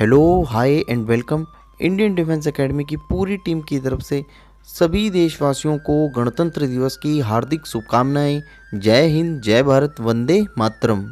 Hello, hi and welcome Indian Defence Academy की पूरी team की तरफ़ से सभी देशवासियों को गणतंत्र दिवस की हार्दिक शुभकामनाएँ। जय हिंद, जय भारत, वंदे मातरम।